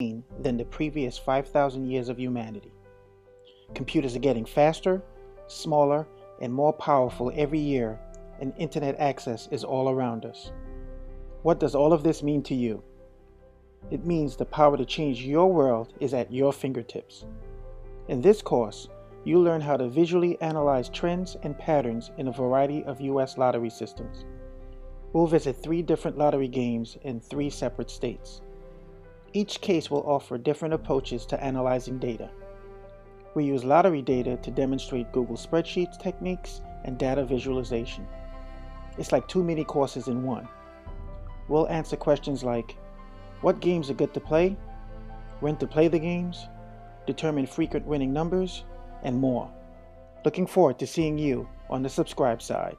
than the previous 5,000 years of humanity. Computers are getting faster, smaller, and more powerful every year, and internet access is all around us. What does all of this mean to you? It means the power to change your world is at your fingertips. In this course, you'll learn how to visually analyze trends and patterns in a variety of U.S. lottery systems. We'll visit three different lottery games in three separate states. Each case will offer different approaches to analyzing data. We use lottery data to demonstrate Google Spreadsheets techniques and data visualization. It's like two mini courses in one. We'll answer questions like what games are good to play, when to play the games, determine frequent winning numbers, and more. Looking forward to seeing you on the subscribe side.